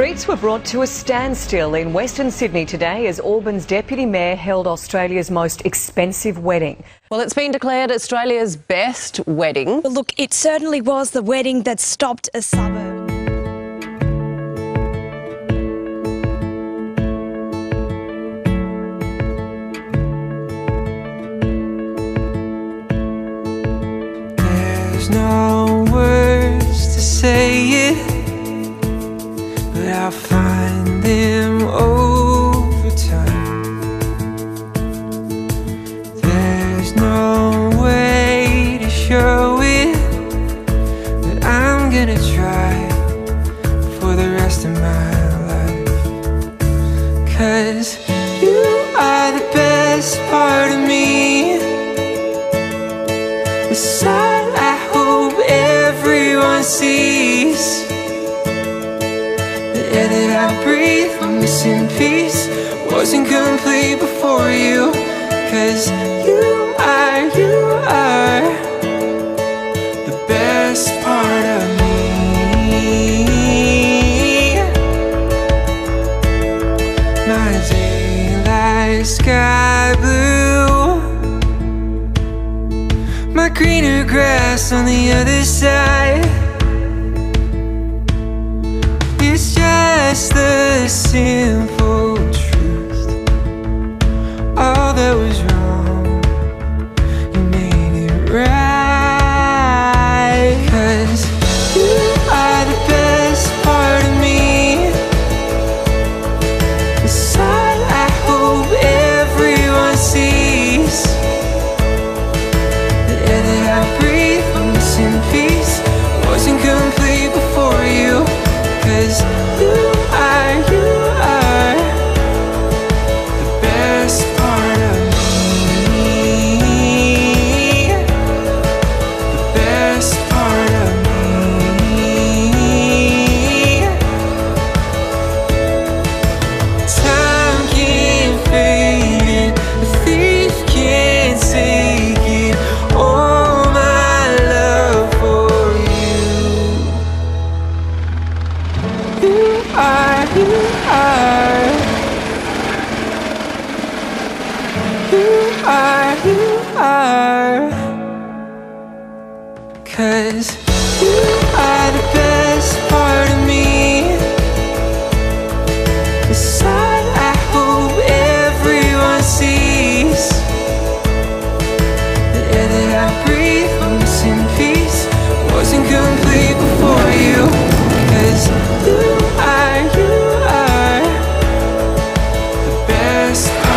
Streets were brought to a standstill in Western Sydney today as Auburn's Deputy Mayor held Australia's most expensive wedding. Well, it's been declared Australia's best wedding. Well, look, it certainly was the wedding that stopped a suburb. There's no best part of me. The side I hope everyone sees. The air that I breathe, the missing piece Wasn't complete before you Cause you are, you are The best part of me. My daylight sky on the other side. It's just the simple Cause you are the best part of me. The side I hope everyone sees. The air that I breathe when it's in peace Wasn't complete before you. Cause you are, you are The best